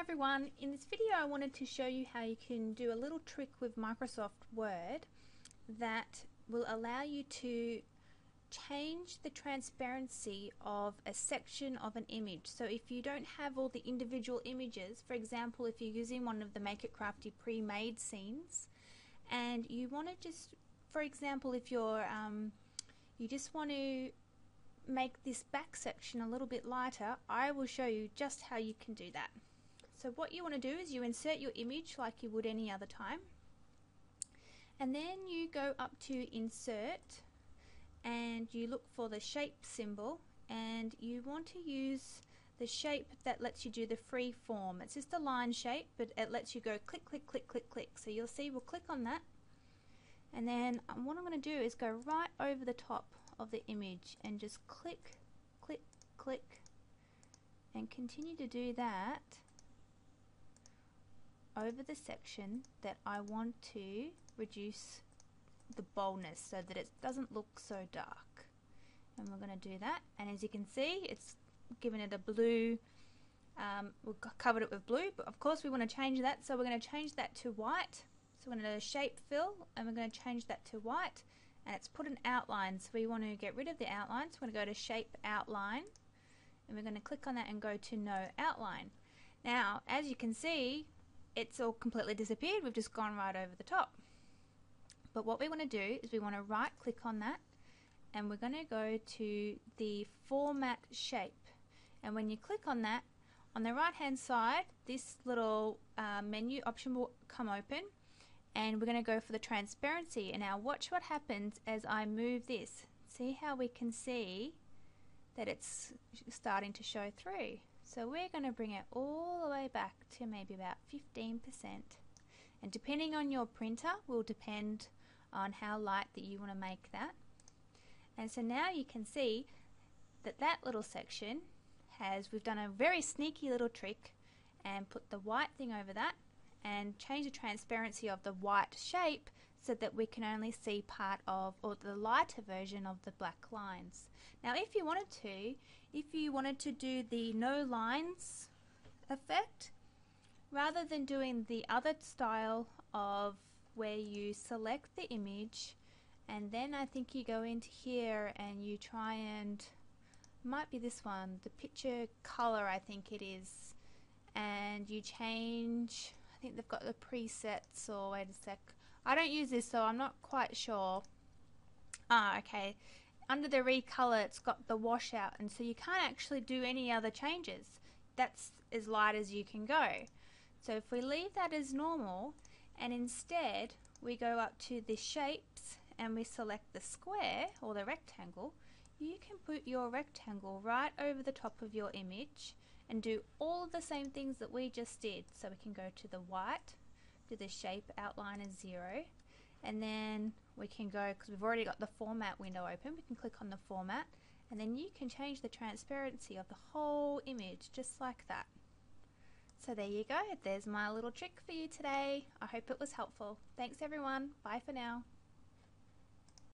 everyone, in this video I wanted to show you how you can do a little trick with Microsoft Word that will allow you to change the transparency of a section of an image. So if you don't have all the individual images, for example if you're using one of the Make It Crafty pre-made scenes and you want to just, for example if you're, um, you just want to make this back section a little bit lighter, I will show you just how you can do that. So what you want to do is you insert your image like you would any other time. And then you go up to insert and you look for the shape symbol and you want to use the shape that lets you do the free form. It's just a line shape but it lets you go click click click click click. So you'll see we'll click on that. And then um, what I'm going to do is go right over the top of the image and just click, click, click and continue to do that over the section that I want to reduce the boldness so that it doesn't look so dark. And we're going to do that. And as you can see it's given it a blue um, we've covered it with blue but of course we want to change that. So we're going to change that to white. So we're going to shape fill and we're going to change that to white. And it's put an outline. So we want to get rid of the outline. So we're going to go to shape outline. And we're going to click on that and go to no outline. Now as you can see it's all completely disappeared. We've just gone right over the top. But what we want to do is we want to right click on that and we're going to go to the format shape. And when you click on that on the right hand side this little uh, menu option will come open and we're going to go for the transparency. And now watch what happens as I move this. See how we can see that it's starting to show through so we're going to bring it all the way back to maybe about 15% and depending on your printer will depend on how light that you want to make that. And so now you can see that that little section has we've done a very sneaky little trick and put the white thing over that and change the transparency of the white shape so that we can only see part of or the lighter version of the black lines. Now if you wanted to, if you wanted to do the no lines effect, rather than doing the other style of where you select the image and then I think you go into here and you try and might be this one the picture color I think it is and you change I think they've got the presets or wait a sec. I don't use this so I'm not quite sure. Ah, okay. Under the recolor it's got the washout and so you can't actually do any other changes. That's as light as you can go. So if we leave that as normal and instead we go up to the shapes and we select the square or the rectangle, you can put your rectangle right over the top of your image and do all of the same things that we just did. So we can go to the white, do the shape outline as zero, and then we can go, because we've already got the format window open, we can click on the format, and then you can change the transparency of the whole image just like that. So there you go, there's my little trick for you today. I hope it was helpful. Thanks everyone, bye for now.